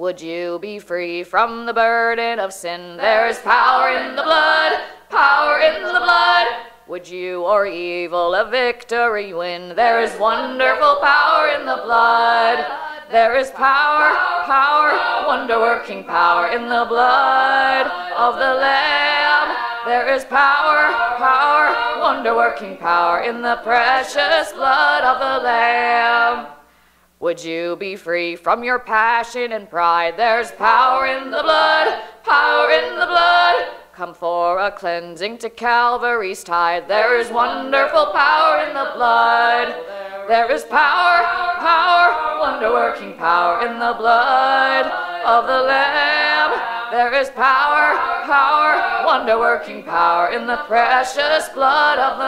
Would you be free from the burden of sin? There is power in the blood, power in the blood. Would you or evil a victory win? There is wonderful power in the blood. There is power, power, wonder working power in the blood of the Lamb. There is power, power, wonder working power in the precious blood of the Lamb. Would you be free from your passion and pride? There's power in the blood, power in the blood. Come for a cleansing to Calvary's tide. There is wonderful power in the blood. There is power, power, wonder working power in the blood of the Lamb. There is power, power, wonder working power in the precious blood of the